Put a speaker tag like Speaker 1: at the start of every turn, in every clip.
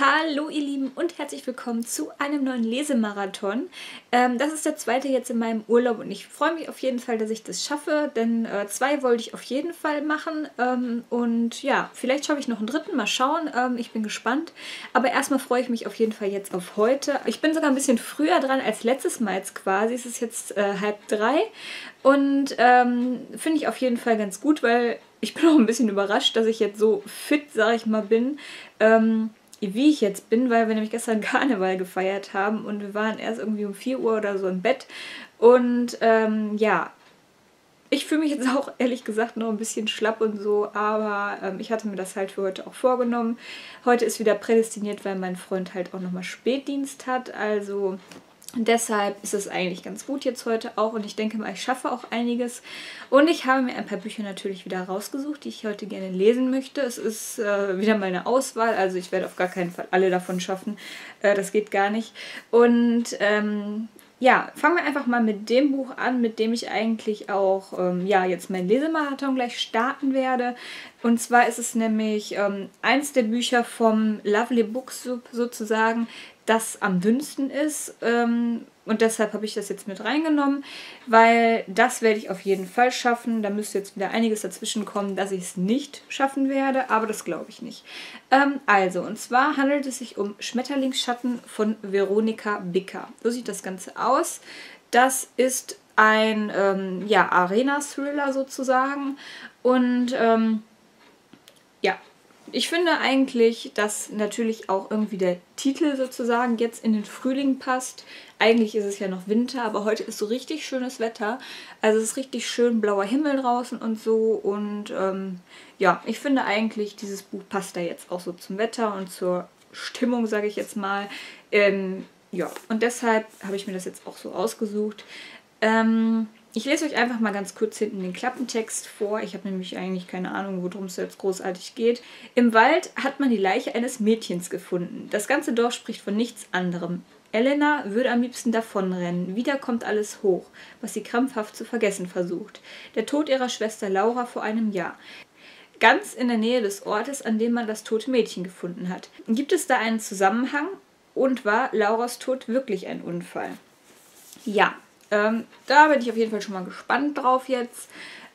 Speaker 1: Hallo ihr Lieben und herzlich willkommen zu einem neuen Lesemarathon. Ähm, das ist der zweite jetzt in meinem Urlaub und ich freue mich auf jeden Fall, dass ich das schaffe, denn äh, zwei wollte ich auf jeden Fall machen ähm, und ja, vielleicht schaffe ich noch einen dritten, mal schauen, ähm, ich bin gespannt. Aber erstmal freue ich mich auf jeden Fall jetzt auf heute. Ich bin sogar ein bisschen früher dran als letztes Mal jetzt quasi, es ist jetzt äh, halb drei und ähm, finde ich auf jeden Fall ganz gut, weil ich bin auch ein bisschen überrascht, dass ich jetzt so fit, sage ich mal, bin. Ähm, wie ich jetzt bin, weil wir nämlich gestern Karneval gefeiert haben und wir waren erst irgendwie um 4 Uhr oder so im Bett. Und ähm, ja, ich fühle mich jetzt auch ehrlich gesagt noch ein bisschen schlapp und so, aber ähm, ich hatte mir das halt für heute auch vorgenommen. Heute ist wieder prädestiniert, weil mein Freund halt auch nochmal Spätdienst hat. Also Deshalb ist es eigentlich ganz gut jetzt heute auch und ich denke mal, ich schaffe auch einiges. Und ich habe mir ein paar Bücher natürlich wieder rausgesucht, die ich heute gerne lesen möchte. Es ist äh, wieder meine Auswahl, also ich werde auf gar keinen Fall alle davon schaffen. Äh, das geht gar nicht. Und ähm, ja, fangen wir einfach mal mit dem Buch an, mit dem ich eigentlich auch ähm, ja, jetzt meinen Lesemarathon gleich starten werde. Und zwar ist es nämlich ähm, eins der Bücher vom Lovely Books sozusagen, das am dünnsten ist. Ähm, und deshalb habe ich das jetzt mit reingenommen, weil das werde ich auf jeden Fall schaffen. Da müsste jetzt wieder einiges dazwischen kommen, dass ich es nicht schaffen werde, aber das glaube ich nicht. Ähm, also, und zwar handelt es sich um Schmetterlingsschatten von Veronika Bicker. So sieht das Ganze aus. Das ist ein ähm, ja, Arena-Thriller sozusagen. Und ähm, ich finde eigentlich, dass natürlich auch irgendwie der Titel sozusagen jetzt in den Frühling passt. Eigentlich ist es ja noch Winter, aber heute ist so richtig schönes Wetter. Also es ist richtig schön blauer Himmel draußen und so. Und ähm, ja, ich finde eigentlich, dieses Buch passt da jetzt auch so zum Wetter und zur Stimmung, sage ich jetzt mal. Ähm, ja, und deshalb habe ich mir das jetzt auch so ausgesucht. Ähm, ich lese euch einfach mal ganz kurz hinten den Klappentext vor. Ich habe nämlich eigentlich keine Ahnung, worum es jetzt großartig geht. Im Wald hat man die Leiche eines Mädchens gefunden. Das ganze Dorf spricht von nichts anderem. Elena würde am liebsten davonrennen. Wieder kommt alles hoch, was sie krampfhaft zu vergessen versucht. Der Tod ihrer Schwester Laura vor einem Jahr. Ganz in der Nähe des Ortes, an dem man das tote Mädchen gefunden hat. Gibt es da einen Zusammenhang? Und war Lauras Tod wirklich ein Unfall? Ja, ähm, da bin ich auf jeden Fall schon mal gespannt drauf jetzt.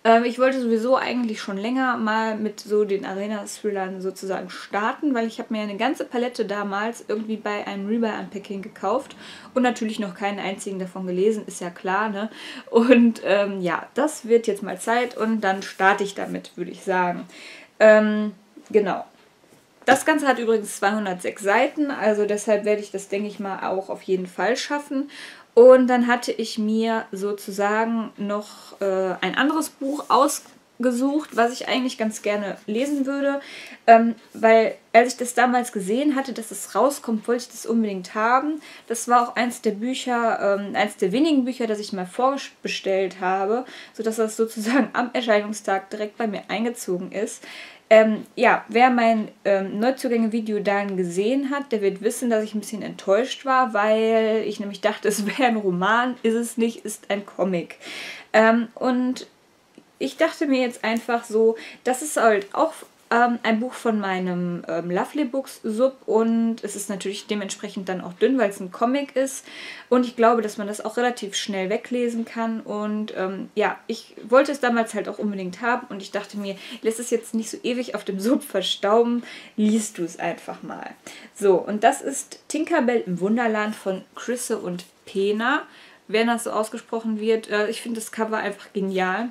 Speaker 1: Ähm, ich wollte sowieso eigentlich schon länger mal mit so den Arena-Thrillern sozusagen starten, weil ich habe mir eine ganze Palette damals irgendwie bei einem Rebuy-Unpacking gekauft und natürlich noch keinen einzigen davon gelesen, ist ja klar, ne? Und ähm, ja, das wird jetzt mal Zeit und dann starte ich damit, würde ich sagen. Ähm, genau. Das Ganze hat übrigens 206 Seiten, also deshalb werde ich das, denke ich mal, auch auf jeden Fall schaffen. Und dann hatte ich mir sozusagen noch äh, ein anderes Buch ausgesucht, was ich eigentlich ganz gerne lesen würde. Ähm, weil als ich das damals gesehen hatte, dass es rauskommt, wollte ich das unbedingt haben. Das war auch eins der Bücher, ähm, eins der wenigen Bücher, das ich mal vorbestellt habe, sodass das sozusagen am Erscheinungstag direkt bei mir eingezogen ist. Ähm, ja, wer mein ähm, Neuzugänge-Video dann gesehen hat, der wird wissen, dass ich ein bisschen enttäuscht war, weil ich nämlich dachte, es wäre ein Roman, ist es nicht, ist ein Comic. Ähm, und ich dachte mir jetzt einfach so, das ist halt auch ähm, ein Buch von meinem ähm, Lovely Books Sub und es ist natürlich dementsprechend dann auch dünn, weil es ein Comic ist. Und ich glaube, dass man das auch relativ schnell weglesen kann. Und ähm, ja, ich wollte es damals halt auch unbedingt haben und ich dachte mir, lässt es jetzt nicht so ewig auf dem Sub verstauben, liest du es einfach mal. So, und das ist Tinkerbell im Wunderland von Chrisse und Pena wenn das so ausgesprochen wird. Äh, ich finde das Cover einfach genial.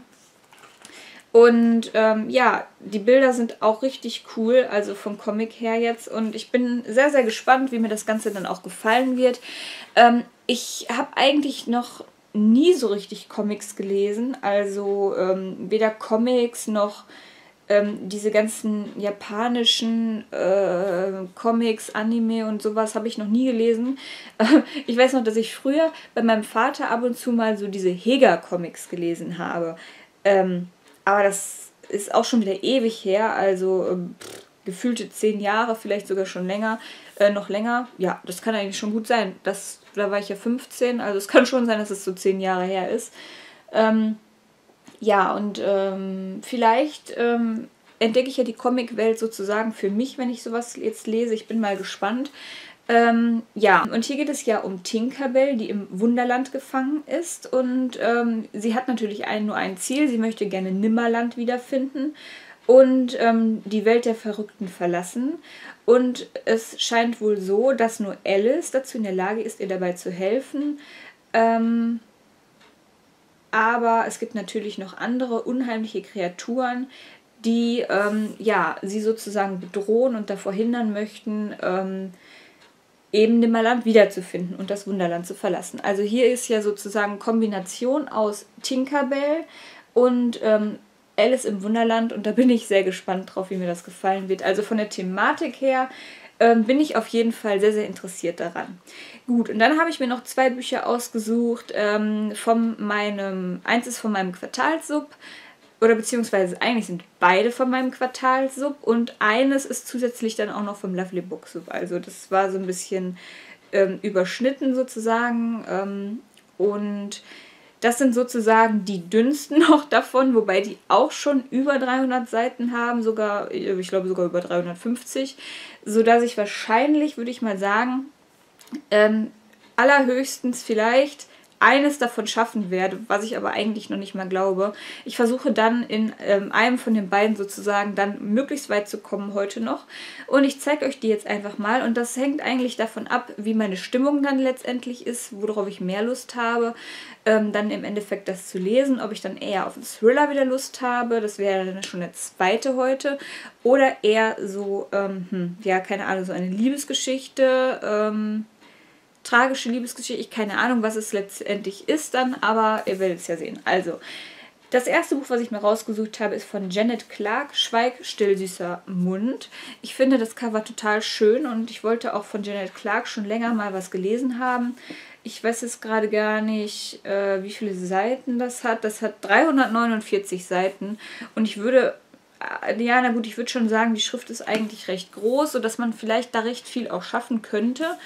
Speaker 1: Und ähm, ja, die Bilder sind auch richtig cool, also vom Comic her jetzt. Und ich bin sehr, sehr gespannt, wie mir das Ganze dann auch gefallen wird. Ähm, ich habe eigentlich noch nie so richtig Comics gelesen. Also ähm, weder Comics noch ähm, diese ganzen japanischen äh, Comics, Anime und sowas habe ich noch nie gelesen. ich weiß noch, dass ich früher bei meinem Vater ab und zu mal so diese Heger-Comics gelesen habe. Ähm, aber das ist auch schon wieder ewig her, also ähm, pff, gefühlte zehn Jahre, vielleicht sogar schon länger, äh, noch länger. Ja, das kann eigentlich schon gut sein. Das, da war ich ja 15, also es kann schon sein, dass es so zehn Jahre her ist. Ähm, ja, und ähm, vielleicht ähm, entdecke ich ja die Comicwelt sozusagen für mich, wenn ich sowas jetzt lese. Ich bin mal gespannt. Ähm, ja, und hier geht es ja um Tinkerbell, die im Wunderland gefangen ist. Und ähm, sie hat natürlich ein, nur ein Ziel. Sie möchte gerne Nimmerland wiederfinden und ähm, die Welt der Verrückten verlassen. Und es scheint wohl so, dass nur Alice dazu in der Lage ist, ihr dabei zu helfen. Ähm, aber es gibt natürlich noch andere unheimliche Kreaturen, die ähm, ja, sie sozusagen bedrohen und davor hindern möchten, ähm, eben Nimmerland wiederzufinden und das Wunderland zu verlassen. Also hier ist ja sozusagen Kombination aus Tinkerbell und ähm, Alice im Wunderland und da bin ich sehr gespannt drauf, wie mir das gefallen wird. Also von der Thematik her ähm, bin ich auf jeden Fall sehr, sehr interessiert daran. Gut, und dann habe ich mir noch zwei Bücher ausgesucht ähm, von meinem, eins ist von meinem Quartalsub, oder beziehungsweise eigentlich sind beide von meinem Quartalsub und eines ist zusätzlich dann auch noch vom Lovely Book Sub. Also das war so ein bisschen ähm, überschnitten sozusagen ähm, und das sind sozusagen die dünnsten noch davon, wobei die auch schon über 300 Seiten haben, sogar, ich glaube sogar über 350, sodass ich wahrscheinlich, würde ich mal sagen, ähm, allerhöchstens vielleicht eines davon schaffen werde, was ich aber eigentlich noch nicht mal glaube. Ich versuche dann in ähm, einem von den beiden sozusagen dann möglichst weit zu kommen heute noch. Und ich zeige euch die jetzt einfach mal. Und das hängt eigentlich davon ab, wie meine Stimmung dann letztendlich ist, worauf ich mehr Lust habe, ähm, dann im Endeffekt das zu lesen, ob ich dann eher auf einen Thriller wieder Lust habe. Das wäre dann schon der zweite heute. Oder eher so, ähm, hm, ja, keine Ahnung, so eine Liebesgeschichte. Ähm, tragische Liebesgeschichte. Ich keine Ahnung, was es letztendlich ist dann, aber ihr werdet es ja sehen. Also, das erste Buch, was ich mir rausgesucht habe, ist von Janet Clark, Schweig, still, süßer Mund. Ich finde das Cover total schön und ich wollte auch von Janet Clark schon länger mal was gelesen haben. Ich weiß jetzt gerade gar nicht, äh, wie viele Seiten das hat. Das hat 349 Seiten und ich würde äh, ja, na gut, ich würde schon sagen, die Schrift ist eigentlich recht groß, sodass man vielleicht da recht viel auch schaffen könnte.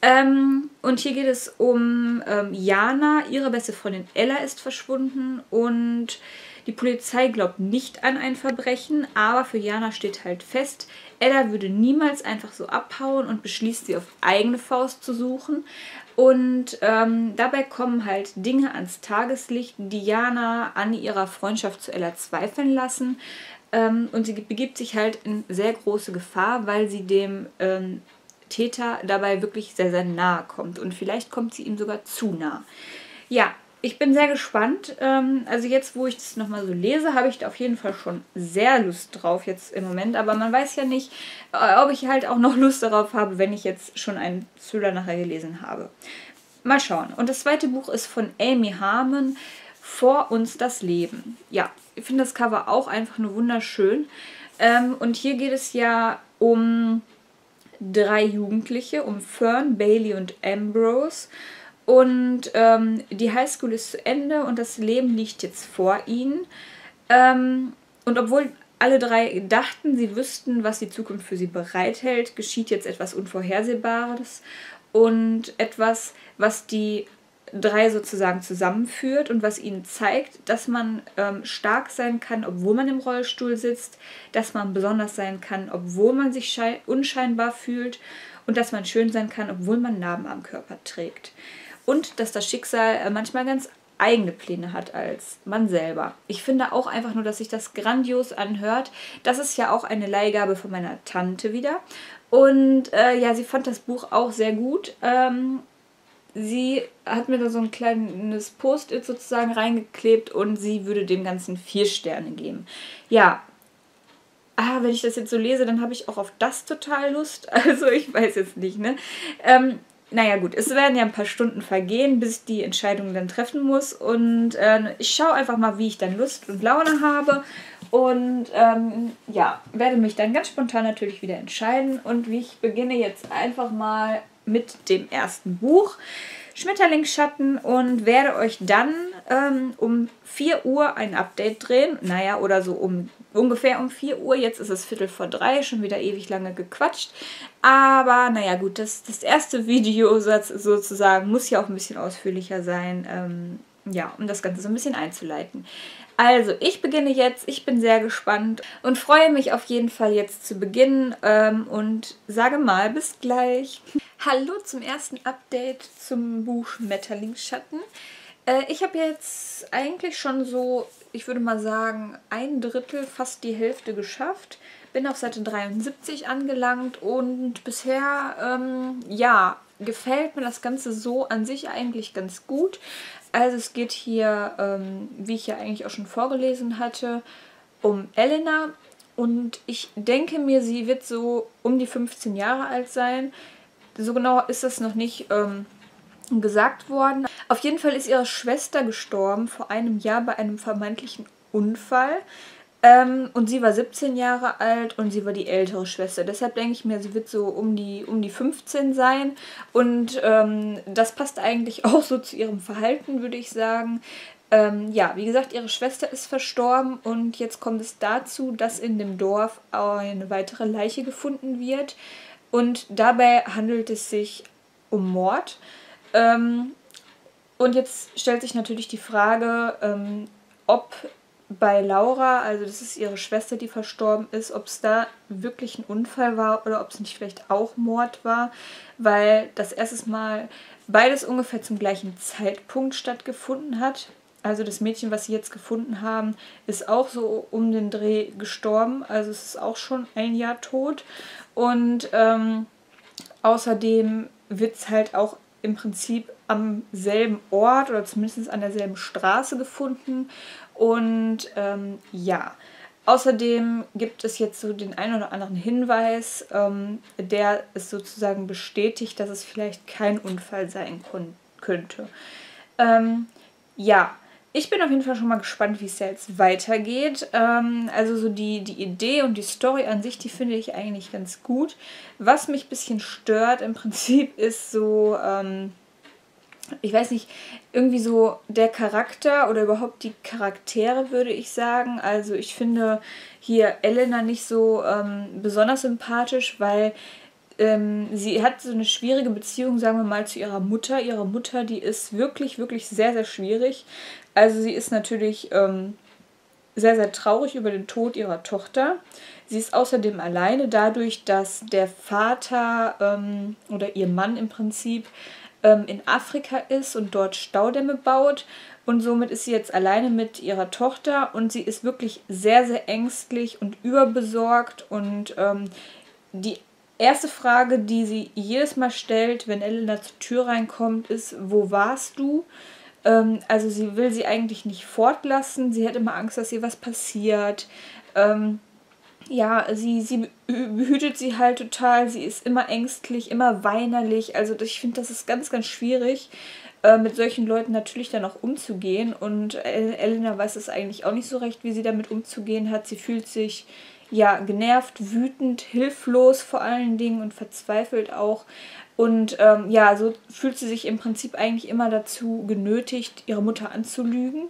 Speaker 1: Ähm, und hier geht es um ähm, Jana. Ihre beste Freundin Ella ist verschwunden und die Polizei glaubt nicht an ein Verbrechen, aber für Jana steht halt fest, Ella würde niemals einfach so abhauen und beschließt, sie auf eigene Faust zu suchen. Und ähm, dabei kommen halt Dinge ans Tageslicht, die Jana an ihrer Freundschaft zu Ella zweifeln lassen. Ähm, und sie begibt sich halt in sehr große Gefahr, weil sie dem ähm, Täter dabei wirklich sehr, sehr nahe kommt. Und vielleicht kommt sie ihm sogar zu nah. Ja, ich bin sehr gespannt. Ähm, also jetzt, wo ich das nochmal so lese, habe ich da auf jeden Fall schon sehr Lust drauf jetzt im Moment. Aber man weiß ja nicht, äh, ob ich halt auch noch Lust darauf habe, wenn ich jetzt schon einen Thriller nachher gelesen habe. Mal schauen. Und das zweite Buch ist von Amy Harmon, Vor uns das Leben. Ja, ich finde das Cover auch einfach nur wunderschön. Ähm, und hier geht es ja um drei Jugendliche, um Fern, Bailey und Ambrose. Und ähm, die Highschool ist zu Ende und das Leben liegt jetzt vor ihnen. Ähm, und obwohl alle drei dachten, sie wüssten, was die Zukunft für sie bereithält, geschieht jetzt etwas Unvorhersehbares und etwas, was die drei sozusagen zusammenführt und was ihnen zeigt, dass man ähm, stark sein kann, obwohl man im Rollstuhl sitzt, dass man besonders sein kann, obwohl man sich unscheinbar fühlt und dass man schön sein kann, obwohl man Narben am Körper trägt. Und dass das Schicksal äh, manchmal ganz eigene Pläne hat als man selber. Ich finde auch einfach nur, dass sich das grandios anhört. Das ist ja auch eine Leihgabe von meiner Tante wieder. Und äh, ja, sie fand das Buch auch sehr gut. Ähm, sie hat mir da so ein kleines Post-it sozusagen reingeklebt und sie würde dem Ganzen vier Sterne geben. Ja, ah, wenn ich das jetzt so lese, dann habe ich auch auf das total Lust. Also ich weiß jetzt nicht, ne? Ähm, naja gut, es werden ja ein paar Stunden vergehen, bis ich die Entscheidung dann treffen muss. Und äh, ich schaue einfach mal, wie ich dann Lust und Laune habe. Und ähm, ja, werde mich dann ganz spontan natürlich wieder entscheiden. Und ich beginne jetzt einfach mal mit dem ersten Buch. Schmetterlingsschatten und werde euch dann ähm, um 4 Uhr ein Update drehen. Naja, oder so um ungefähr um 4 Uhr. Jetzt ist es Viertel vor drei, schon wieder ewig lange gequatscht. Aber naja, gut, das, das erste Video sozusagen muss ja auch ein bisschen ausführlicher sein. Ähm, ja, um das Ganze so ein bisschen einzuleiten. Also, ich beginne jetzt. Ich bin sehr gespannt und freue mich auf jeden Fall jetzt zu beginnen ähm, und sage mal bis gleich. Hallo zum ersten Update zum Buch Schmetterlingsschatten. Äh, ich habe jetzt eigentlich schon so, ich würde mal sagen, ein Drittel, fast die Hälfte geschafft. Bin auf Seite 73 angelangt und bisher, ähm, ja, gefällt mir das Ganze so an sich eigentlich ganz gut. Also es geht hier, ähm, wie ich ja eigentlich auch schon vorgelesen hatte, um Elena. Und ich denke mir, sie wird so um die 15 Jahre alt sein. So genau ist das noch nicht ähm, gesagt worden. Auf jeden Fall ist ihre Schwester gestorben vor einem Jahr bei einem vermeintlichen Unfall. Ähm, und sie war 17 Jahre alt und sie war die ältere Schwester. Deshalb denke ich mir, sie wird so um die, um die 15 sein. Und ähm, das passt eigentlich auch so zu ihrem Verhalten, würde ich sagen. Ähm, ja, wie gesagt, ihre Schwester ist verstorben und jetzt kommt es dazu, dass in dem Dorf eine weitere Leiche gefunden wird. Und dabei handelt es sich um Mord. Ähm, und jetzt stellt sich natürlich die Frage, ähm, ob bei Laura, also das ist ihre Schwester, die verstorben ist, ob es da wirklich ein Unfall war oder ob es nicht vielleicht auch Mord war, weil das erste Mal beides ungefähr zum gleichen Zeitpunkt stattgefunden hat. Also das Mädchen, was sie jetzt gefunden haben, ist auch so um den Dreh gestorben. Also es ist auch schon ein Jahr tot. Und ähm, außerdem wird es halt auch im Prinzip am selben Ort oder zumindest an derselben Straße gefunden. Und ähm, ja, außerdem gibt es jetzt so den einen oder anderen Hinweis, ähm, der es sozusagen bestätigt, dass es vielleicht kein Unfall sein könnte. Ähm, ja, ich bin auf jeden Fall schon mal gespannt, wie es jetzt weitergeht. Ähm, also so die, die Idee und die Story an sich, die finde ich eigentlich ganz gut. Was mich ein bisschen stört im Prinzip ist so, ähm, ich weiß nicht, irgendwie so der Charakter oder überhaupt die Charaktere, würde ich sagen. Also ich finde hier Elena nicht so ähm, besonders sympathisch, weil ähm, sie hat so eine schwierige Beziehung, sagen wir mal, zu ihrer Mutter. Ihre Mutter, die ist wirklich, wirklich sehr, sehr schwierig. Also sie ist natürlich ähm, sehr, sehr traurig über den Tod ihrer Tochter. Sie ist außerdem alleine dadurch, dass der Vater ähm, oder ihr Mann im Prinzip ähm, in Afrika ist und dort Staudämme baut. Und somit ist sie jetzt alleine mit ihrer Tochter und sie ist wirklich sehr, sehr ängstlich und überbesorgt. Und ähm, die erste Frage, die sie jedes Mal stellt, wenn Elena zur Tür reinkommt, ist, wo warst du? Ähm, also sie will sie eigentlich nicht fortlassen. Sie hat immer Angst, dass ihr was passiert. Ähm, ja, sie, sie behütet sie halt total. Sie ist immer ängstlich, immer weinerlich. Also ich finde, das ist ganz, ganz schwierig, äh, mit solchen Leuten natürlich dann auch umzugehen. Und Elena weiß es eigentlich auch nicht so recht, wie sie damit umzugehen hat. Sie fühlt sich ja genervt, wütend, hilflos vor allen Dingen und verzweifelt auch. Und ähm, ja, so fühlt sie sich im Prinzip eigentlich immer dazu genötigt, ihre Mutter anzulügen.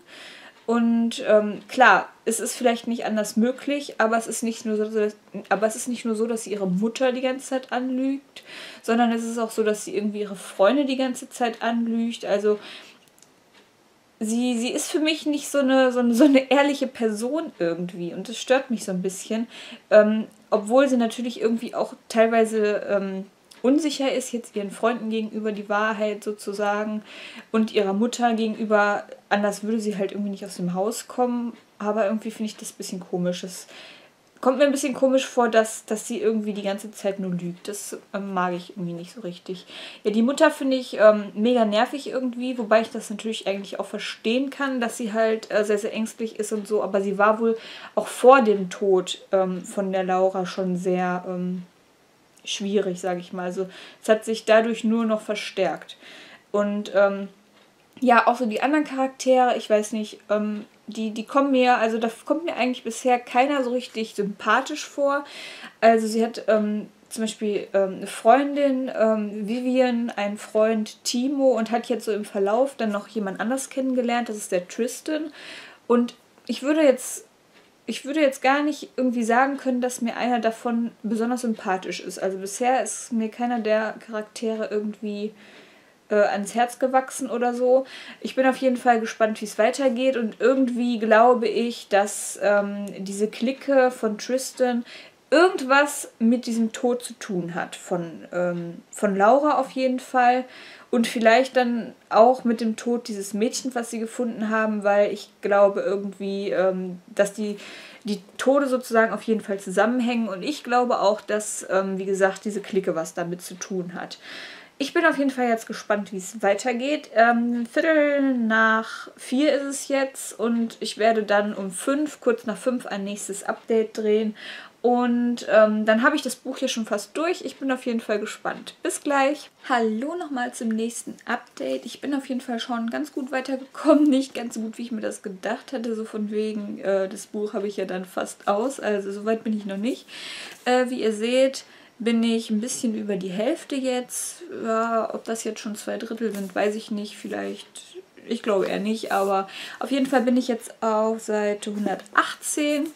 Speaker 1: Und ähm, klar, es ist vielleicht nicht anders möglich, aber es ist nicht nur so, dass, aber es ist nicht nur so, dass sie ihre Mutter die ganze Zeit anlügt, sondern es ist auch so, dass sie irgendwie ihre Freunde die ganze Zeit anlügt. Also sie, sie ist für mich nicht so eine, so eine, so eine ehrliche Person irgendwie und das stört mich so ein bisschen. Ähm, obwohl sie natürlich irgendwie auch teilweise ähm, unsicher ist, jetzt ihren Freunden gegenüber die Wahrheit sozusagen und ihrer Mutter gegenüber, anders würde sie halt irgendwie nicht aus dem Haus kommen. Aber irgendwie finde ich das ein bisschen komisch. Es kommt mir ein bisschen komisch vor, dass, dass sie irgendwie die ganze Zeit nur lügt. Das ähm, mag ich irgendwie nicht so richtig. Ja, die Mutter finde ich ähm, mega nervig irgendwie, wobei ich das natürlich eigentlich auch verstehen kann, dass sie halt äh, sehr, sehr ängstlich ist und so. Aber sie war wohl auch vor dem Tod ähm, von der Laura schon sehr ähm, schwierig, sage ich mal. Also es hat sich dadurch nur noch verstärkt. Und ähm, ja, auch so die anderen Charaktere, ich weiß nicht, ähm, die, die kommen mir, also da kommt mir eigentlich bisher keiner so richtig sympathisch vor. Also sie hat ähm, zum Beispiel ähm, eine Freundin, ähm, Vivian, einen Freund Timo und hat jetzt so im Verlauf dann noch jemand anders kennengelernt, das ist der Tristan. Und ich würde jetzt ich würde jetzt gar nicht irgendwie sagen können, dass mir einer davon besonders sympathisch ist. Also bisher ist mir keiner der Charaktere irgendwie äh, ans Herz gewachsen oder so. Ich bin auf jeden Fall gespannt, wie es weitergeht und irgendwie glaube ich, dass ähm, diese Clique von Tristan irgendwas mit diesem Tod zu tun hat. Von, ähm, von Laura auf jeden Fall. Und vielleicht dann auch mit dem Tod dieses Mädchens, was sie gefunden haben, weil ich glaube irgendwie, ähm, dass die, die Tode sozusagen auf jeden Fall zusammenhängen. Und ich glaube auch, dass, ähm, wie gesagt, diese Clique was damit zu tun hat. Ich bin auf jeden Fall jetzt gespannt, wie es weitergeht. Ähm, Viertel nach vier ist es jetzt und ich werde dann um fünf, kurz nach fünf, ein nächstes Update drehen. Und ähm, dann habe ich das Buch hier schon fast durch. Ich bin auf jeden Fall gespannt. Bis gleich. Hallo nochmal zum nächsten Update. Ich bin auf jeden Fall schon ganz gut weitergekommen. Nicht ganz so gut, wie ich mir das gedacht hatte. So von wegen, äh, das Buch habe ich ja dann fast aus. Also so weit bin ich noch nicht. Äh, wie ihr seht, bin ich ein bisschen über die Hälfte jetzt. Ja, ob das jetzt schon zwei Drittel sind, weiß ich nicht. Vielleicht, ich glaube eher nicht, aber auf jeden Fall bin ich jetzt auf Seite 118.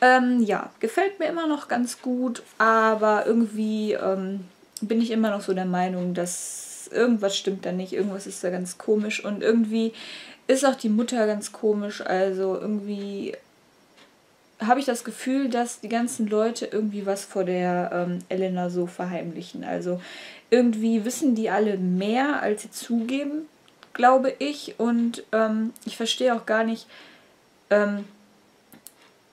Speaker 1: Ähm, ja, gefällt mir immer noch ganz gut, aber irgendwie ähm, bin ich immer noch so der Meinung, dass irgendwas stimmt da nicht, irgendwas ist da ganz komisch und irgendwie ist auch die Mutter ganz komisch, also irgendwie habe ich das Gefühl, dass die ganzen Leute irgendwie was vor der ähm, Elena so verheimlichen. Also irgendwie wissen die alle mehr, als sie zugeben, glaube ich. Und ähm, ich verstehe auch gar nicht, ähm,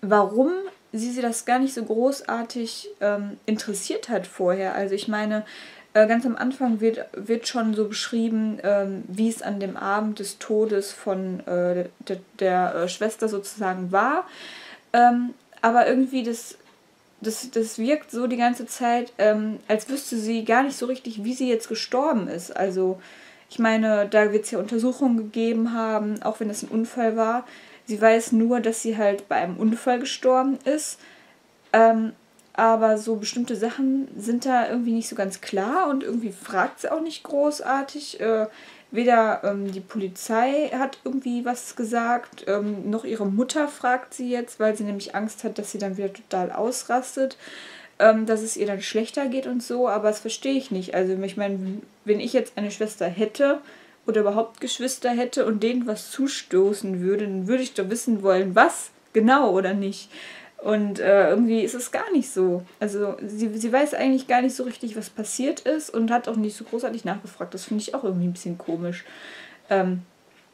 Speaker 1: warum sie sie das gar nicht so großartig ähm, interessiert hat vorher. Also ich meine, äh, ganz am Anfang wird, wird schon so beschrieben, ähm, wie es an dem Abend des Todes von äh, der, der äh, Schwester sozusagen war. Ähm, aber irgendwie das, das, das wirkt so die ganze Zeit, ähm, als wüsste sie gar nicht so richtig, wie sie jetzt gestorben ist. Also ich meine, da wird es ja Untersuchungen gegeben haben, auch wenn es ein Unfall war. Sie weiß nur, dass sie halt bei einem Unfall gestorben ist. Ähm, aber so bestimmte Sachen sind da irgendwie nicht so ganz klar und irgendwie fragt sie auch nicht großartig. Äh, Weder ähm, die Polizei hat irgendwie was gesagt, ähm, noch ihre Mutter fragt sie jetzt, weil sie nämlich Angst hat, dass sie dann wieder total ausrastet, ähm, dass es ihr dann schlechter geht und so. Aber das verstehe ich nicht. Also ich meine, wenn ich jetzt eine Schwester hätte oder überhaupt Geschwister hätte und denen was zustoßen würde, dann würde ich doch wissen wollen, was genau oder nicht. Und äh, irgendwie ist es gar nicht so. Also sie, sie weiß eigentlich gar nicht so richtig, was passiert ist und hat auch nicht so großartig nachgefragt. Das finde ich auch irgendwie ein bisschen komisch. Ähm,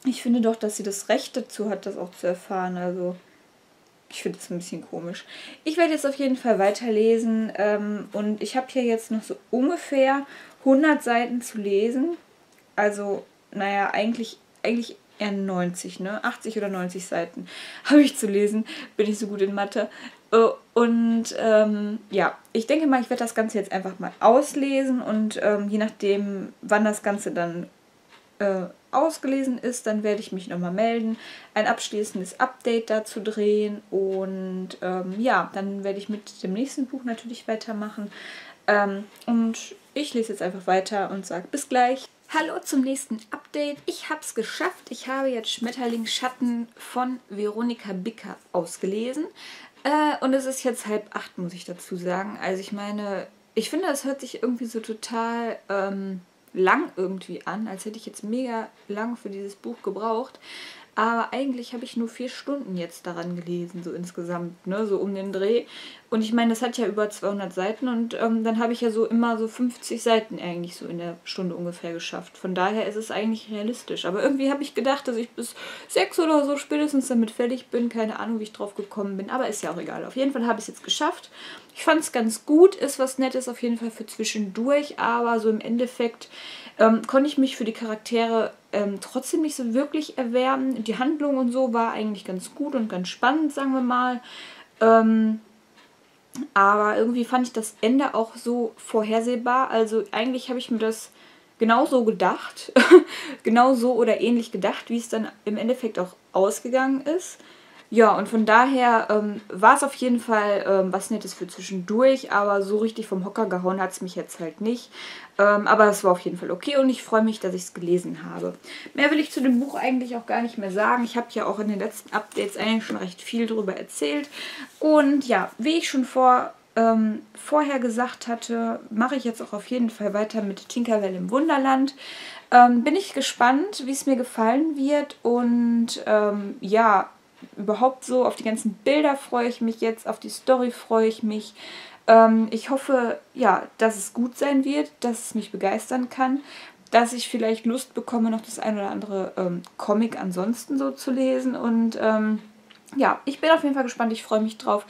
Speaker 1: ich finde doch, dass sie das Recht dazu hat, das auch zu erfahren. Also ich finde es ein bisschen komisch. Ich werde jetzt auf jeden Fall weiterlesen ähm, und ich habe hier jetzt noch so ungefähr 100 Seiten zu lesen. Also, naja, eigentlich, eigentlich eher 90, ne? 80 oder 90 Seiten habe ich zu lesen. Bin ich so gut in Mathe. Äh, und ähm, ja, ich denke mal, ich werde das Ganze jetzt einfach mal auslesen und ähm, je nachdem, wann das Ganze dann äh, ausgelesen ist, dann werde ich mich nochmal melden, ein abschließendes Update dazu drehen und ähm, ja, dann werde ich mit dem nächsten Buch natürlich weitermachen. Ähm, und ich lese jetzt einfach weiter und sage bis gleich. Hallo zum nächsten Update. Ich habe es geschafft. Ich habe jetzt Schmetterlingsschatten von Veronika Bicker ausgelesen. Äh, und es ist jetzt halb acht, muss ich dazu sagen. Also ich meine, ich finde, es hört sich irgendwie so total ähm, lang irgendwie an, als hätte ich jetzt mega lang für dieses Buch gebraucht. Aber eigentlich habe ich nur vier Stunden jetzt daran gelesen, so insgesamt, ne, so um den Dreh. Und ich meine, das hat ja über 200 Seiten und ähm, dann habe ich ja so immer so 50 Seiten eigentlich so in der Stunde ungefähr geschafft. Von daher ist es eigentlich realistisch. Aber irgendwie habe ich gedacht, dass ich bis sechs oder so spätestens damit fertig bin. Keine Ahnung, wie ich drauf gekommen bin, aber ist ja auch egal. Auf jeden Fall habe ich es jetzt geschafft. Ich fand es ganz gut, ist was Nettes auf jeden Fall für zwischendurch, aber so im Endeffekt ähm, konnte ich mich für die Charaktere ähm, trotzdem nicht so wirklich erwärmen. Die Handlung und so war eigentlich ganz gut und ganz spannend, sagen wir mal. Ähm, aber irgendwie fand ich das Ende auch so vorhersehbar. Also eigentlich habe ich mir das genauso gedacht, genauso oder ähnlich gedacht, wie es dann im Endeffekt auch ausgegangen ist. Ja, und von daher ähm, war es auf jeden Fall ähm, was Nettes für zwischendurch, aber so richtig vom Hocker gehauen hat es mich jetzt halt nicht. Ähm, aber es war auf jeden Fall okay und ich freue mich, dass ich es gelesen habe. Mehr will ich zu dem Buch eigentlich auch gar nicht mehr sagen. Ich habe ja auch in den letzten Updates eigentlich schon recht viel darüber erzählt. Und ja, wie ich schon vor ähm, vorher gesagt hatte, mache ich jetzt auch auf jeden Fall weiter mit Tinkerbell im Wunderland. Ähm, bin ich gespannt, wie es mir gefallen wird und ähm, ja, überhaupt so auf die ganzen Bilder freue ich mich jetzt, auf die Story freue ich mich. Ähm, ich hoffe, ja, dass es gut sein wird, dass es mich begeistern kann, dass ich vielleicht Lust bekomme, noch das ein oder andere ähm, Comic ansonsten so zu lesen und ähm, ja, ich bin auf jeden Fall gespannt, ich freue mich drauf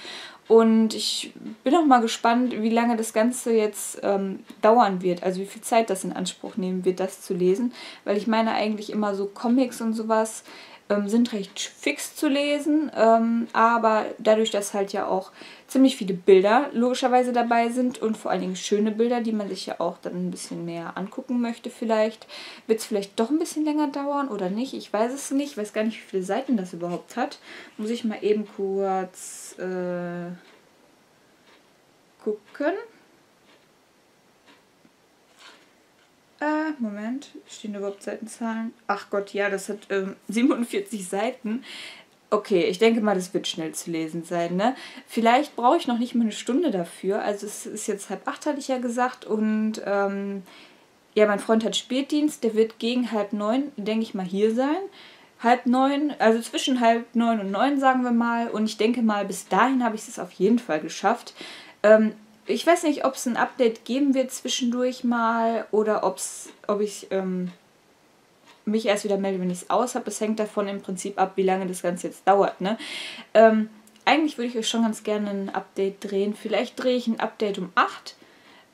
Speaker 1: und ich bin auch mal gespannt, wie lange das Ganze jetzt ähm, dauern wird, also wie viel Zeit das in Anspruch nehmen wird, das zu lesen. Weil ich meine eigentlich immer so Comics und sowas ähm, sind recht fix zu lesen, ähm, aber dadurch, dass halt ja auch ziemlich viele Bilder logischerweise dabei sind und vor allen Dingen schöne Bilder, die man sich ja auch dann ein bisschen mehr angucken möchte vielleicht, wird es vielleicht doch ein bisschen länger dauern oder nicht. Ich weiß es nicht, ich weiß gar nicht, wie viele Seiten das überhaupt hat. Muss ich mal eben kurz äh, gucken. Äh, Moment, stehen überhaupt Seitenzahlen? Ach Gott, ja, das hat ähm, 47 Seiten. Okay, ich denke mal, das wird schnell zu lesen sein, ne? Vielleicht brauche ich noch nicht mal eine Stunde dafür. Also es ist jetzt halb acht, hatte ich ja gesagt. Und ähm, ja, mein Freund hat Spätdienst, der wird gegen halb neun, denke ich mal, hier sein. Halb neun, also zwischen halb neun und neun, sagen wir mal. Und ich denke mal, bis dahin habe ich es auf jeden Fall geschafft. Ähm, ich weiß nicht, ob es ein Update geben wird zwischendurch mal oder ob's, ob ich ähm, mich erst wieder melde, wenn ich es aus habe. Es hängt davon im Prinzip ab, wie lange das Ganze jetzt dauert. Ne? Ähm, eigentlich würde ich euch schon ganz gerne ein Update drehen. Vielleicht drehe ich ein Update um 8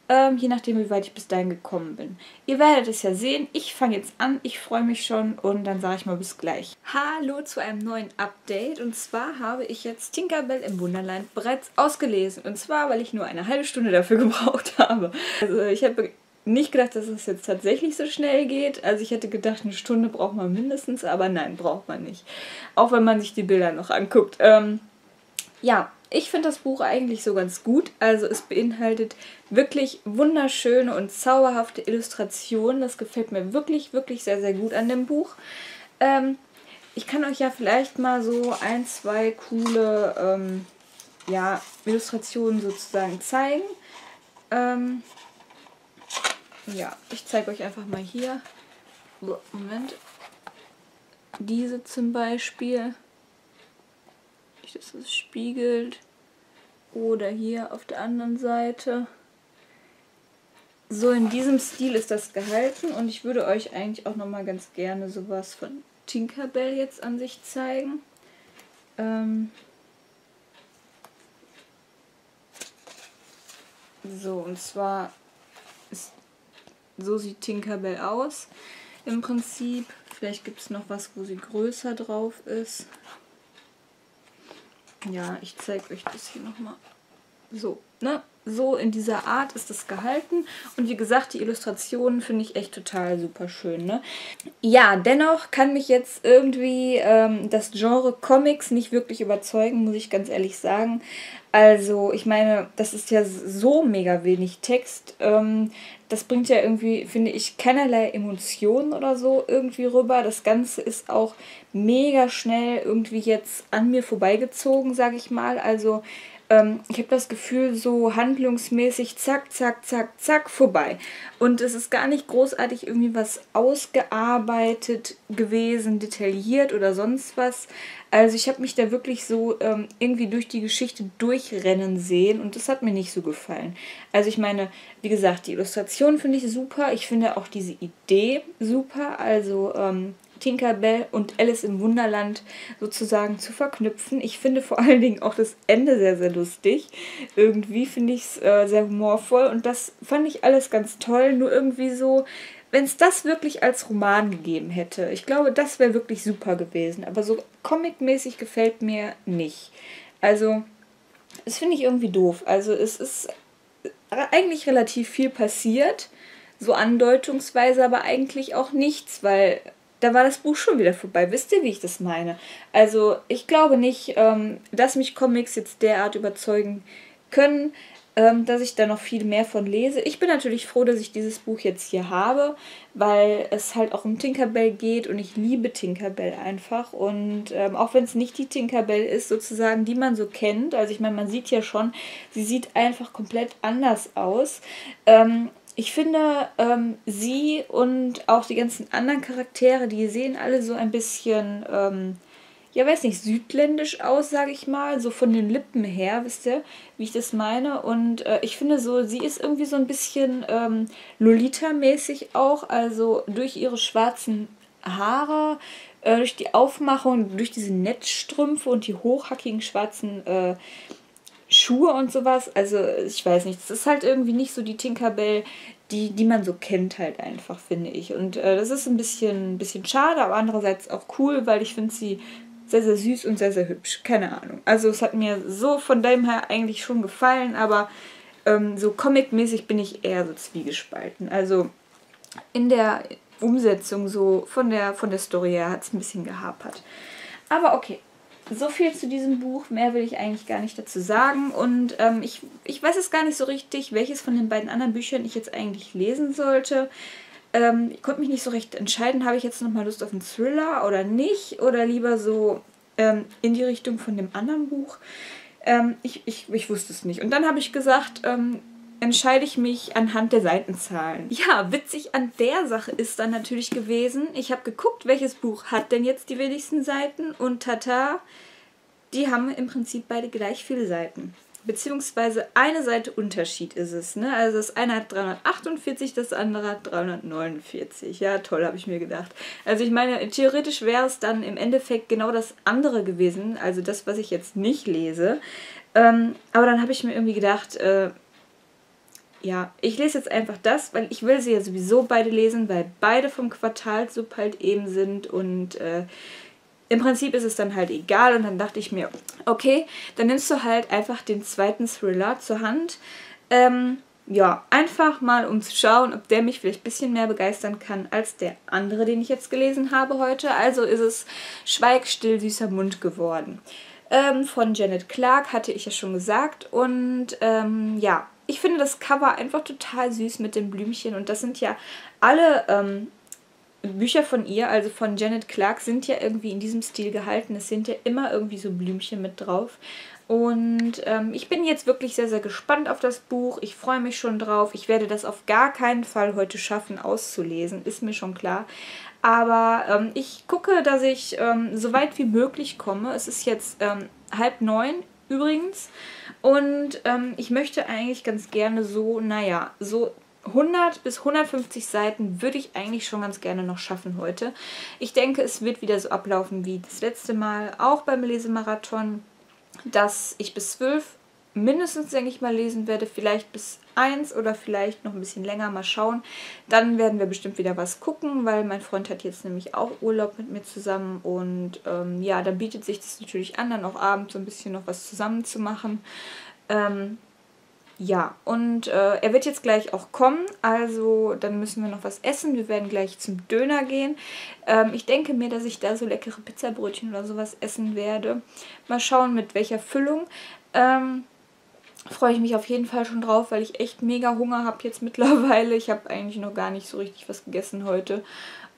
Speaker 1: ähm, je nachdem, wie weit ich bis dahin gekommen bin. Ihr werdet es ja sehen. Ich fange jetzt an. Ich freue mich schon und dann sage ich mal bis gleich. Hallo zu einem neuen Update. Und zwar habe ich jetzt Tinkerbell im Wunderland bereits ausgelesen. Und zwar, weil ich nur eine halbe Stunde dafür gebraucht habe. Also ich habe nicht gedacht, dass es jetzt tatsächlich so schnell geht. Also ich hätte gedacht, eine Stunde braucht man mindestens, aber nein, braucht man nicht. Auch wenn man sich die Bilder noch anguckt. Ähm, ja, ich finde das Buch eigentlich so ganz gut. Also es beinhaltet wirklich wunderschöne und zauberhafte Illustrationen. Das gefällt mir wirklich, wirklich sehr, sehr gut an dem Buch. Ähm, ich kann euch ja vielleicht mal so ein, zwei coole ähm, ja, Illustrationen sozusagen zeigen. Ähm, ja, ich zeige euch einfach mal hier. Moment. Diese zum Beispiel dass es spiegelt. Oder hier auf der anderen Seite. So in diesem Stil ist das gehalten und ich würde euch eigentlich auch nochmal ganz gerne sowas von Tinkerbell jetzt an sich zeigen. Ähm so, und zwar ist, so sieht Tinkerbell aus im Prinzip. Vielleicht gibt es noch was, wo sie größer drauf ist. Ja, ich zeige euch das hier nochmal. So, ne? So in dieser Art ist es gehalten. Und wie gesagt, die Illustrationen finde ich echt total super schön. Ne? Ja, dennoch kann mich jetzt irgendwie ähm, das Genre Comics nicht wirklich überzeugen, muss ich ganz ehrlich sagen. Also, ich meine, das ist ja so mega wenig Text. Ähm, das bringt ja irgendwie, finde ich, keinerlei Emotionen oder so irgendwie rüber. Das Ganze ist auch mega schnell irgendwie jetzt an mir vorbeigezogen, sage ich mal. Also, ähm, ich habe das Gefühl, so handlungsmäßig zack, zack, zack, zack, vorbei. Und es ist gar nicht großartig irgendwie was ausgearbeitet gewesen, detailliert oder sonst was. Also ich habe mich da wirklich so ähm, irgendwie durch die Geschichte durchrennen sehen und das hat mir nicht so gefallen. Also ich meine, wie gesagt, die Illustration finde ich super. Ich finde auch diese Idee super. Also ähm, Tinkerbell und Alice im Wunderland sozusagen zu verknüpfen. Ich finde vor allen Dingen auch das Ende sehr, sehr lustig. Irgendwie finde ich es äh, sehr humorvoll und das fand ich alles ganz toll. Nur irgendwie so, wenn es das wirklich als Roman gegeben hätte, ich glaube, das wäre wirklich super gewesen. Aber so comicmäßig gefällt mir nicht. Also, das finde ich irgendwie doof. Also, es ist eigentlich relativ viel passiert, so andeutungsweise, aber eigentlich auch nichts, weil da war das Buch schon wieder vorbei. Wisst ihr, wie ich das meine? Also ich glaube nicht, ähm, dass mich Comics jetzt derart überzeugen können. ähm, dass ich da noch viel mehr von lese. Ich bin natürlich froh, dass ich dieses Buch jetzt hier habe, weil es halt auch um Tinkerbell geht und ich liebe Tinkerbell einfach. Und ähm, auch wenn es nicht die Tinkerbell ist, sozusagen, die man so kennt, also ich meine, man sieht ja schon, sie sieht einfach komplett anders aus. Ich finde, ähm, sie und auch die ganzen anderen Charaktere, die sehen alle so ein bisschen ähm, ja, weiß nicht, südländisch aus, sage ich mal, so von den Lippen her, wisst ihr, wie ich das meine. Und äh, ich finde so, sie ist irgendwie so ein bisschen ähm, Lolita-mäßig auch, also durch ihre schwarzen Haare, äh, durch die Aufmachung, durch diese Netzstrümpfe und die hochhackigen schwarzen äh, Schuhe und sowas. Also ich weiß nicht, das ist halt irgendwie nicht so die Tinkerbell, die, die man so kennt halt einfach, finde ich. Und äh, das ist ein bisschen, bisschen schade, aber andererseits auch cool, weil ich finde sie sehr, sehr süß und sehr, sehr hübsch. Keine Ahnung. Also es hat mir so von dem her eigentlich schon gefallen, aber ähm, so comic-mäßig bin ich eher so zwiegespalten. Also in der Umsetzung so von der, von der Story her hat es ein bisschen gehapert. Aber okay, so viel zu diesem Buch. Mehr will ich eigentlich gar nicht dazu sagen. Und ähm, ich, ich weiß es gar nicht so richtig, welches von den beiden anderen Büchern ich jetzt eigentlich lesen sollte. Ähm, ich konnte mich nicht so recht entscheiden, habe ich jetzt nochmal Lust auf einen Thriller oder nicht? Oder lieber so ähm, in die Richtung von dem anderen Buch. Ähm, ich, ich, ich wusste es nicht. Und dann habe ich gesagt, ähm, entscheide ich mich anhand der Seitenzahlen. Ja, witzig an der Sache ist dann natürlich gewesen, ich habe geguckt, welches Buch hat denn jetzt die wenigsten Seiten und tata, die haben im Prinzip beide gleich viele Seiten beziehungsweise eine Seite Unterschied ist es. Ne? Also das eine hat 348, das andere hat 349. Ja, toll, habe ich mir gedacht. Also ich meine, theoretisch wäre es dann im Endeffekt genau das andere gewesen, also das, was ich jetzt nicht lese. Ähm, aber dann habe ich mir irgendwie gedacht, äh, ja, ich lese jetzt einfach das, weil ich will sie ja sowieso beide lesen, weil beide vom Quartalsub halt eben sind und äh, im Prinzip ist es dann halt egal und dann dachte ich mir, okay, dann nimmst du halt einfach den zweiten Thriller zur Hand. Ähm, ja, einfach mal um zu schauen, ob der mich vielleicht ein bisschen mehr begeistern kann als der andere, den ich jetzt gelesen habe heute. Also ist es Schweig still, süßer Mund geworden. Ähm, von Janet Clark hatte ich ja schon gesagt. Und ähm, ja, ich finde das Cover einfach total süß mit den Blümchen. Und das sind ja alle ähm, Bücher von ihr, also von Janet Clark, sind ja irgendwie in diesem Stil gehalten. Es sind ja immer irgendwie so Blümchen mit drauf. Und ähm, ich bin jetzt wirklich sehr, sehr gespannt auf das Buch. Ich freue mich schon drauf. Ich werde das auf gar keinen Fall heute schaffen, auszulesen, ist mir schon klar. Aber ähm, ich gucke, dass ich ähm, so weit wie möglich komme. Es ist jetzt ähm, halb neun übrigens. Und ähm, ich möchte eigentlich ganz gerne so, naja, so 100 bis 150 Seiten würde ich eigentlich schon ganz gerne noch schaffen heute. Ich denke, es wird wieder so ablaufen wie das letzte Mal, auch beim Lesemarathon, dass ich bis 12 mindestens, denke ich mal, lesen werde. Vielleicht bis 1 oder vielleicht noch ein bisschen länger mal schauen. Dann werden wir bestimmt wieder was gucken, weil mein Freund hat jetzt nämlich auch Urlaub mit mir zusammen. Und ähm, ja, dann bietet sich das natürlich an, dann auch abends so ein bisschen noch was zusammen zu machen. Ähm, ja, und äh, er wird jetzt gleich auch kommen, also dann müssen wir noch was essen. Wir werden gleich zum Döner gehen. Ähm, ich denke mir, dass ich da so leckere Pizzabrötchen oder sowas essen werde. Mal schauen, mit welcher Füllung. Ähm, freue ich mich auf jeden Fall schon drauf, weil ich echt mega Hunger habe jetzt mittlerweile. Ich habe eigentlich noch gar nicht so richtig was gegessen heute.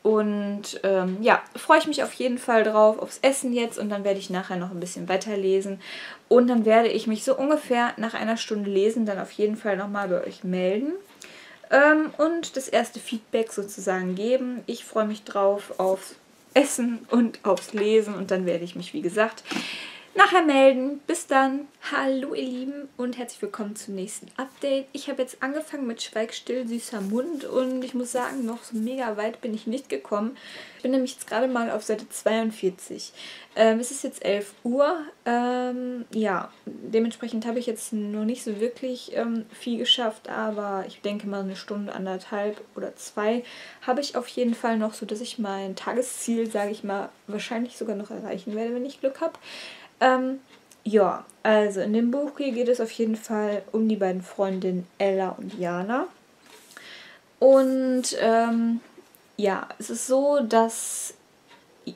Speaker 1: Und ähm, ja, freue ich mich auf jeden Fall drauf, aufs Essen jetzt und dann werde ich nachher noch ein bisschen weiterlesen. Und dann werde ich mich so ungefähr nach einer Stunde Lesen dann auf jeden Fall nochmal bei euch melden ähm, und das erste Feedback sozusagen geben. Ich freue mich drauf auf Essen und aufs Lesen und dann werde ich mich, wie gesagt, nachher melden. Bis dann. Hallo ihr Lieben und herzlich willkommen zum nächsten Update. Ich habe jetzt angefangen mit Schweig still, süßer Mund und ich muss sagen, noch so mega weit bin ich nicht gekommen. Ich bin nämlich jetzt gerade mal auf Seite 42. Ähm, es ist jetzt 11 Uhr. Ähm, ja, dementsprechend habe ich jetzt noch nicht so wirklich ähm, viel geschafft, aber ich denke mal eine Stunde, anderthalb oder zwei habe ich auf jeden Fall noch, so dass ich mein Tagesziel, sage ich mal, wahrscheinlich sogar noch erreichen werde, wenn ich Glück habe. Ähm, ja, also in dem Buch hier geht es auf jeden Fall um die beiden Freundinnen Ella und Jana. Und ähm, ja, es ist so, dass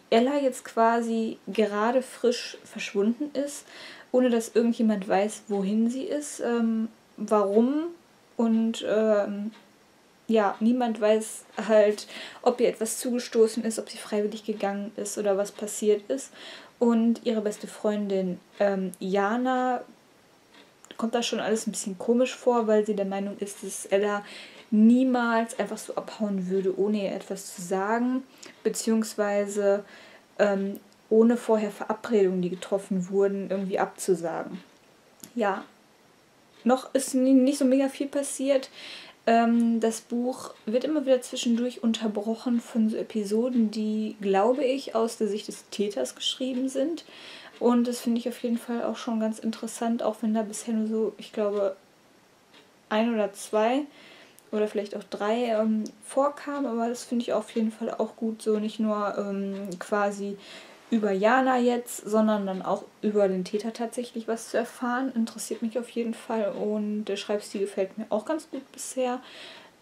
Speaker 1: Ella jetzt quasi gerade frisch verschwunden ist, ohne dass irgendjemand weiß, wohin sie ist. Ähm, warum und ähm, ja, niemand weiß halt, ob ihr etwas zugestoßen ist, ob sie freiwillig gegangen ist oder was passiert ist. Und ihre beste Freundin ähm, Jana kommt da schon alles ein bisschen komisch vor, weil sie der Meinung ist, dass Ella niemals einfach so abhauen würde, ohne ihr etwas zu sagen, beziehungsweise ähm, ohne vorher Verabredungen, die getroffen wurden, irgendwie abzusagen. Ja, noch ist nicht so mega viel passiert. Ähm, das Buch wird immer wieder zwischendurch unterbrochen von so Episoden, die, glaube ich, aus der Sicht des Täters geschrieben sind. Und das finde ich auf jeden Fall auch schon ganz interessant, auch wenn da bisher nur so, ich glaube, ein oder zwei oder vielleicht auch drei ähm, vorkamen. Aber das finde ich auf jeden Fall auch gut, so nicht nur ähm, quasi über Jana jetzt, sondern dann auch über den Täter tatsächlich was zu erfahren. Interessiert mich auf jeden Fall und der Schreibstil gefällt mir auch ganz gut bisher.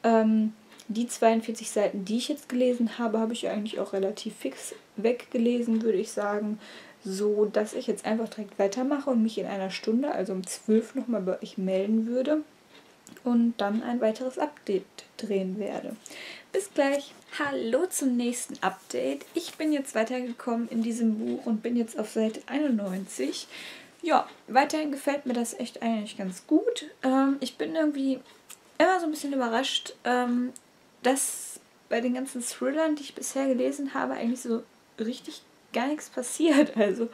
Speaker 1: Ähm, die 42 Seiten, die ich jetzt gelesen habe, habe ich eigentlich auch relativ fix weggelesen, würde ich sagen. So dass ich jetzt einfach direkt weitermache und mich in einer Stunde, also um 12 nochmal bei euch melden würde und dann ein weiteres Update drehen werde. Bis gleich. Hallo zum nächsten Update. Ich bin jetzt weitergekommen in diesem Buch und bin jetzt auf Seite 91. Ja, weiterhin gefällt mir das echt eigentlich ganz gut. Ähm, ich bin irgendwie immer so ein bisschen überrascht, ähm, dass bei den ganzen Thrillern, die ich bisher gelesen habe, eigentlich so richtig gar nichts passiert. Also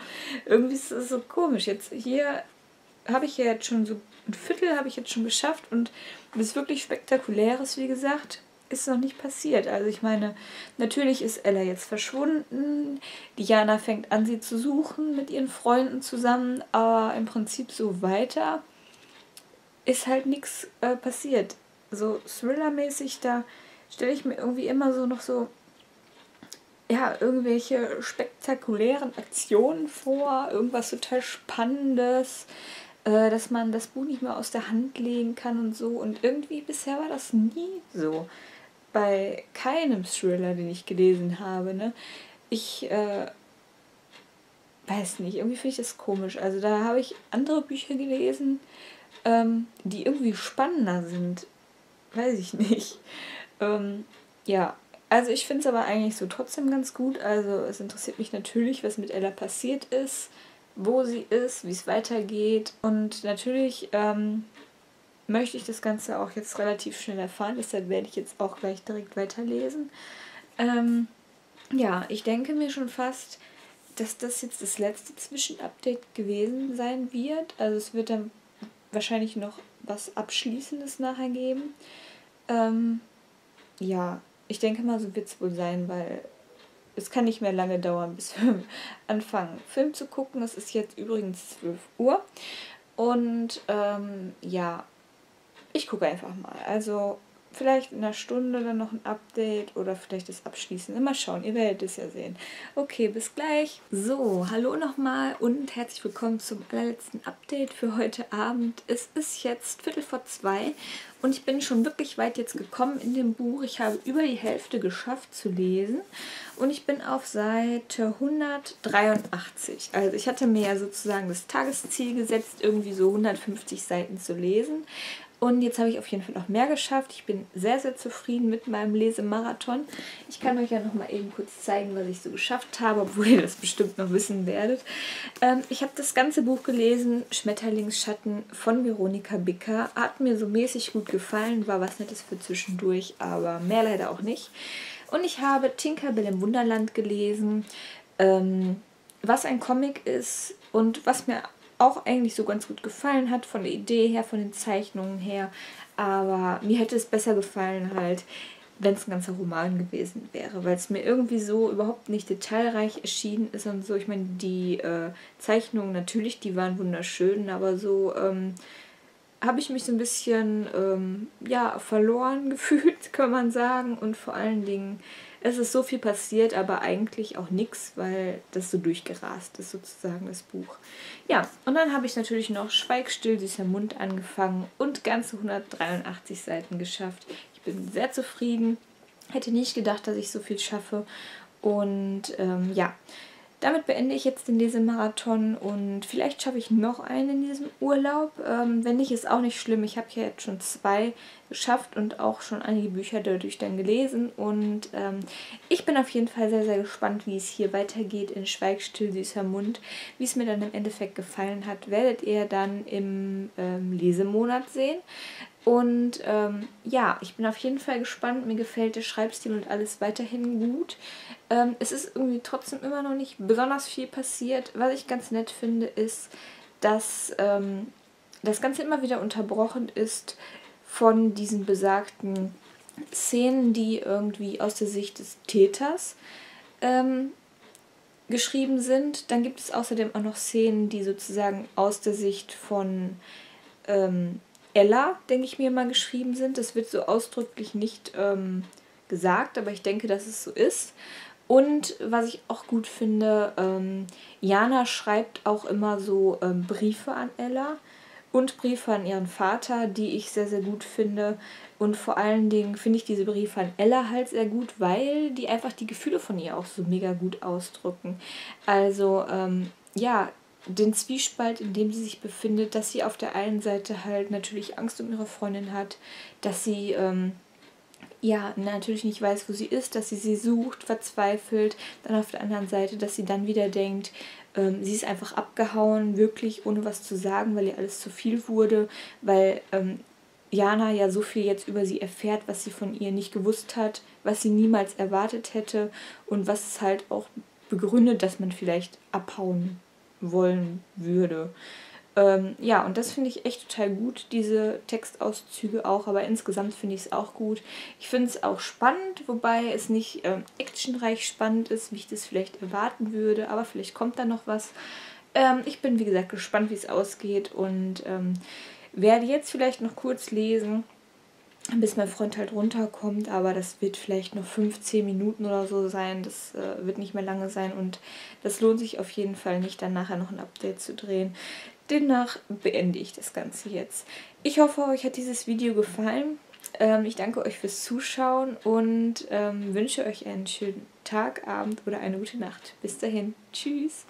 Speaker 1: irgendwie ist es so komisch. Jetzt hier habe ich ja jetzt schon so ein Viertel habe ich jetzt schon geschafft und das wirklich Spektakuläres, wie gesagt, ist noch nicht passiert. Also ich meine, natürlich ist Ella jetzt verschwunden. Diana fängt an, sie zu suchen mit ihren Freunden zusammen, aber im Prinzip so weiter ist halt nichts äh, passiert. So Thriller-mäßig, da stelle ich mir irgendwie immer so noch so ja, irgendwelche spektakulären Aktionen vor, irgendwas total Spannendes, äh, dass man das Buch nicht mehr aus der Hand legen kann und so. Und irgendwie bisher war das nie so bei keinem Thriller, den ich gelesen habe. Ne? Ich äh, weiß nicht, irgendwie finde ich das komisch. Also da habe ich andere Bücher gelesen, ähm, die irgendwie spannender sind. Weiß ich nicht. Ähm, ja, also ich finde es aber eigentlich so trotzdem ganz gut. Also es interessiert mich natürlich, was mit Ella passiert ist, wo sie ist, wie es weitergeht. Und natürlich ähm, möchte ich das Ganze auch jetzt relativ schnell erfahren. Deshalb werde ich jetzt auch gleich direkt weiterlesen. Ähm, ja, ich denke mir schon fast, dass das jetzt das letzte Zwischenupdate gewesen sein wird. Also es wird dann wahrscheinlich noch was Abschließendes nachher geben. Ähm, ja, ich denke mal, so wird es wohl sein, weil es kann nicht mehr lange dauern, bis wir anfangen, Film zu gucken. Es ist jetzt übrigens 12 Uhr. Und ähm, ja, ich gucke einfach mal. Also vielleicht in einer Stunde dann noch ein Update oder vielleicht das Abschließen. Immer schauen, ihr werdet es ja sehen. Okay, bis gleich. So, hallo nochmal und herzlich willkommen zum allerletzten Update für heute Abend. Es ist jetzt Viertel vor zwei und ich bin schon wirklich weit jetzt gekommen in dem Buch. Ich habe über die Hälfte geschafft zu lesen und ich bin auf Seite 183. Also ich hatte mir ja sozusagen das Tagesziel gesetzt, irgendwie so 150 Seiten zu lesen. Und jetzt habe ich auf jeden Fall noch mehr geschafft. Ich bin sehr, sehr zufrieden mit meinem Lesemarathon. Ich kann euch ja noch mal eben kurz zeigen, was ich so geschafft habe, obwohl ihr das bestimmt noch wissen werdet. Ähm, ich habe das ganze Buch gelesen, Schmetterlingsschatten von Veronika Bicker. Hat mir so mäßig gut gefallen, war was Nettes für zwischendurch, aber mehr leider auch nicht. Und ich habe Tinkerbell im Wunderland gelesen, ähm, was ein Comic ist und was mir auch eigentlich so ganz gut gefallen hat, von der Idee her, von den Zeichnungen her. Aber mir hätte es besser gefallen, halt, wenn es ein ganzer Roman gewesen wäre, weil es mir irgendwie so überhaupt nicht detailreich erschienen ist und so. Ich meine, die äh, Zeichnungen natürlich, die waren wunderschön, aber so ähm, habe ich mich so ein bisschen ähm, ja verloren gefühlt, kann man sagen. Und vor allen Dingen es ist so viel passiert, aber eigentlich auch nichts, weil das so durchgerast ist, sozusagen das Buch. Ja, und dann habe ich natürlich noch Schweigstill, süßer Mund angefangen und ganze 183 Seiten geschafft. Ich bin sehr zufrieden, hätte nicht gedacht, dass ich so viel schaffe. Und ähm, ja, damit beende ich jetzt den Lesemarathon und vielleicht schaffe ich noch einen in diesem Urlaub. Ähm, wenn nicht, ist auch nicht schlimm. Ich habe ja jetzt schon zwei geschafft und auch schon einige Bücher dadurch dann gelesen. Und ähm, ich bin auf jeden Fall sehr, sehr gespannt, wie es hier weitergeht in Schweigstill, süßer Mund. Wie es mir dann im Endeffekt gefallen hat, werdet ihr dann im ähm, Lesemonat sehen. Und ähm, ja, ich bin auf jeden Fall gespannt. Mir gefällt der Schreibstil und alles weiterhin gut. Ähm, es ist irgendwie trotzdem immer noch nicht besonders viel passiert. Was ich ganz nett finde, ist, dass ähm, das Ganze immer wieder unterbrochen ist von diesen besagten Szenen, die irgendwie aus der Sicht des Täters ähm, geschrieben sind. Dann gibt es außerdem auch noch Szenen, die sozusagen aus der Sicht von ähm, Ella, denke ich mir mal, geschrieben sind. Das wird so ausdrücklich nicht ähm, gesagt, aber ich denke, dass es so ist. Und was ich auch gut finde, ähm, Jana schreibt auch immer so ähm, Briefe an Ella und Briefe an ihren Vater, die ich sehr, sehr gut finde. Und vor allen Dingen finde ich diese Briefe an Ella halt sehr gut, weil die einfach die Gefühle von ihr auch so mega gut ausdrücken. Also, ähm, ja, den Zwiespalt, in dem sie sich befindet, dass sie auf der einen Seite halt natürlich Angst um ihre Freundin hat, dass sie ähm, ja natürlich nicht weiß, wo sie ist, dass sie sie sucht, verzweifelt, dann auf der anderen Seite, dass sie dann wieder denkt, ähm, sie ist einfach abgehauen, wirklich ohne was zu sagen, weil ihr alles zu viel wurde, weil ähm, Jana ja so viel jetzt über sie erfährt, was sie von ihr nicht gewusst hat, was sie niemals erwartet hätte und was es halt auch begründet, dass man vielleicht abhauen wollen würde. Ähm, ja, und das finde ich echt total gut, diese Textauszüge auch, aber insgesamt finde ich es auch gut. Ich finde es auch spannend, wobei es nicht ähm, actionreich spannend ist, wie ich das vielleicht erwarten würde, aber vielleicht kommt da noch was. Ähm, ich bin, wie gesagt, gespannt, wie es ausgeht und ähm, werde jetzt vielleicht noch kurz lesen, bis mein Freund halt runterkommt, aber das wird vielleicht noch 15 Minuten oder so sein. Das äh, wird nicht mehr lange sein und das lohnt sich auf jeden Fall nicht, dann nachher noch ein Update zu drehen. Demnach beende ich das Ganze jetzt. Ich hoffe, euch hat dieses Video gefallen. Ähm, ich danke euch fürs Zuschauen und ähm, wünsche euch einen schönen Tag, Abend oder eine gute Nacht. Bis dahin. Tschüss.